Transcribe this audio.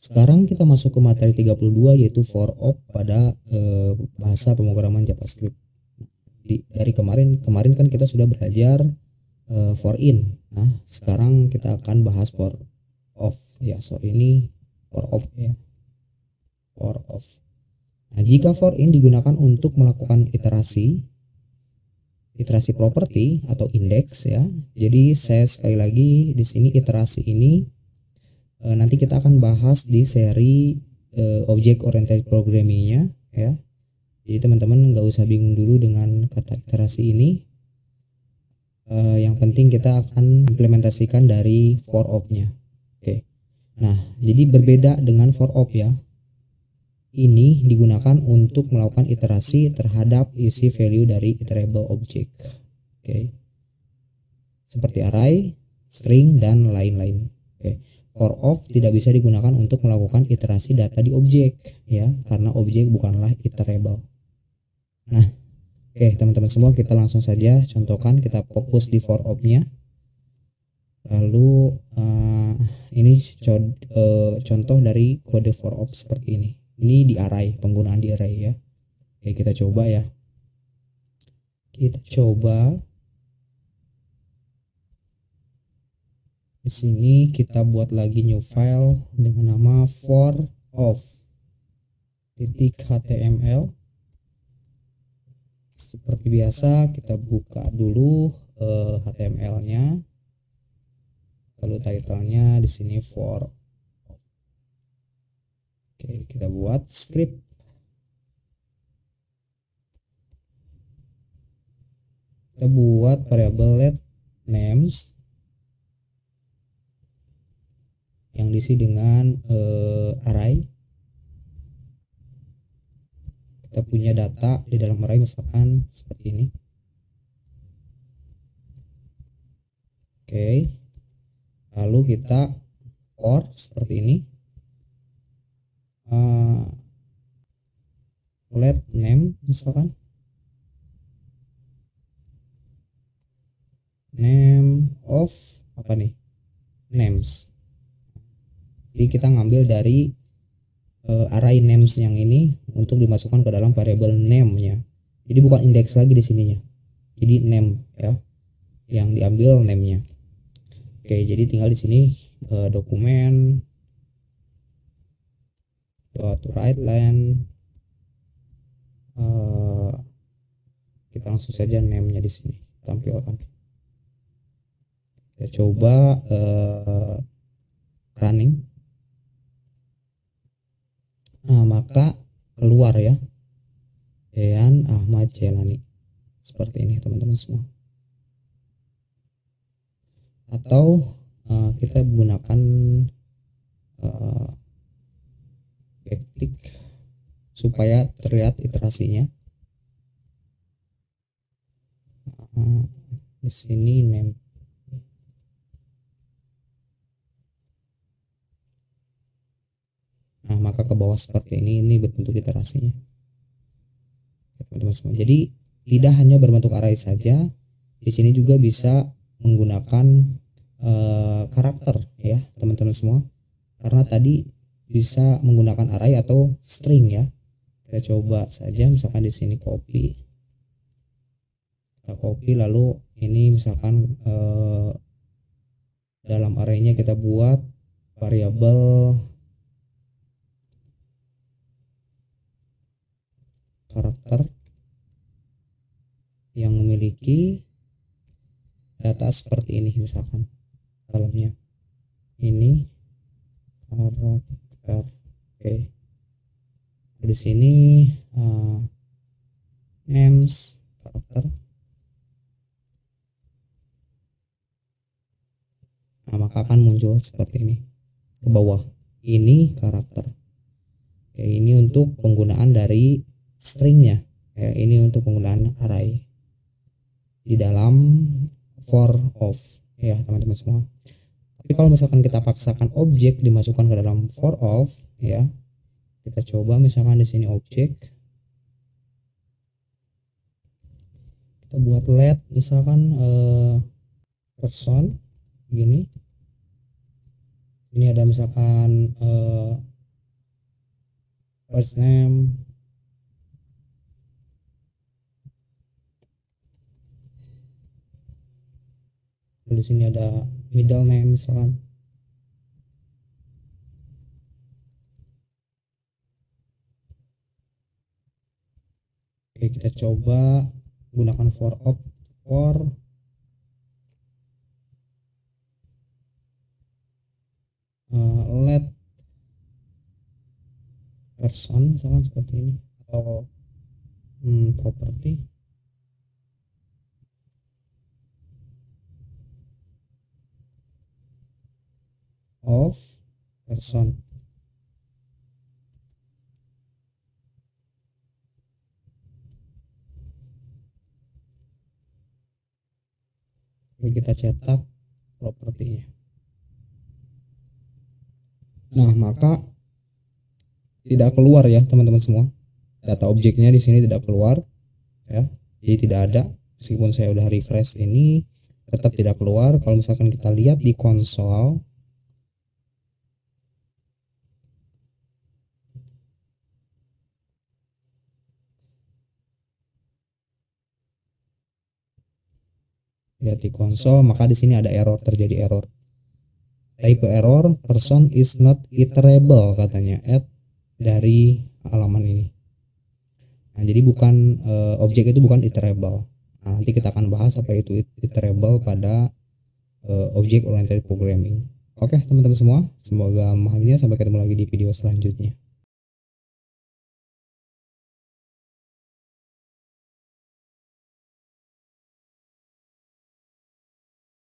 Sekarang kita masuk ke materi 32 yaitu for op pada eh, bahasa pemrograman JavaScript. Di, dari kemarin kemarin kan kita sudah belajar eh, for in. Nah, sekarang kita akan bahas for off ya. So ini for op ya. For off. Nah, jika for in digunakan untuk melakukan iterasi iterasi properti atau indeks ya. Jadi saya sekali lagi di sini iterasi ini e, nanti kita akan bahas di seri e, object oriented programmingnya ya. Jadi teman-teman nggak usah bingung dulu dengan kata iterasi ini. E, yang penting kita akan implementasikan dari for op-nya. Oke. Nah, jadi berbeda dengan for op ya ini digunakan untuk melakukan iterasi terhadap isi value dari iterable object. Oke. Okay. Seperti array, string dan lain-lain. Oke. Okay. For of tidak bisa digunakan untuk melakukan iterasi data di objek ya, karena objek bukanlah iterable. Nah, oke okay, teman-teman semua kita langsung saja contohkan kita fokus di for of-nya. Lalu uh, ini uh, contoh dari kode for of seperti ini ini di array penggunaan di array ya oke kita coba ya kita coba di sini kita buat lagi new file dengan nama for of titik html. Seperti biasa kita buka dulu uh, eh, HTML nya lalu title-nya di sini for Oke, kita buat script. Kita buat variable let names yang diisi dengan uh, array. Kita punya data di dalam array misalkan seperti ini. Oke. Lalu kita for seperti ini uh, let name misalkan name of apa nih names jadi kita ngambil dari uh, array names yang ini untuk dimasukkan ke dalam variable name nya jadi bukan indeks lagi di sininya. Jadi name ya yang diambil name nya oke jadi tinggal di sini uh, dokumen dot right line uh, kita langsung saja name-nya di sini tampilkan. Kita coba uh, running nah maka keluar ya? Dean Ahmad Jelani. Seperti ini teman-teman semua. Atau uh, kita gunakan uh, backtick supaya terlihat iterasinya. Nah, di sini name nah maka ke bawah seperti ini ini berbentuk iterasinya teman-teman semua. Jadi tidak hanya berbentuk array saja. Di sini juga bisa menggunakan uh, karakter ya teman-teman semua. Karena tadi bisa menggunakan array atau string ya. Kita coba saja misalkan di sini copy. Kita copy lalu ini misalkan eh, dalam arraynya kita buat variabel karakter yang memiliki data seperti ini misalkan. Dalamnya ini karakter. Oke. Okay. di sini uh, names karakter. Nah maka akan muncul seperti ini. Ke bawah. Ini karakter. Oke ini untuk penggunaan dari stringnya. Ya, ini untuk penggunaan array di dalam for of ya teman-teman semua. Tapi kalau misalkan kita paksakan objek dimasukkan ke dalam for of ya kita coba misalkan di sini objek. Kita buat let misalkan eh, person gini. Ini ada misalkan eh, first name di sini ada middle name misalkan. Oke, kita coba gunakan for op for. Uh, let person misalkan seperti ini atau hmm, property of person. Lalu kita cetak propertinya. Nah maka tidak keluar ya teman-teman semua. Data objeknya di sini tidak keluar ya. Jadi tidak ada. Meskipun saya udah refresh ini tetap tidak keluar. Kalau misalkan kita lihat di konsol lihat di konsol maka di sini ada error terjadi error. Type error person is not iterable katanya add dari halaman ini. Nah jadi bukan e, objek itu bukan iterable. Nah, nanti kita akan bahas apa itu iterable pada e, object oriented programming. Oke teman-teman semua semoga memahaminya. Sampai ketemu lagi di video selanjutnya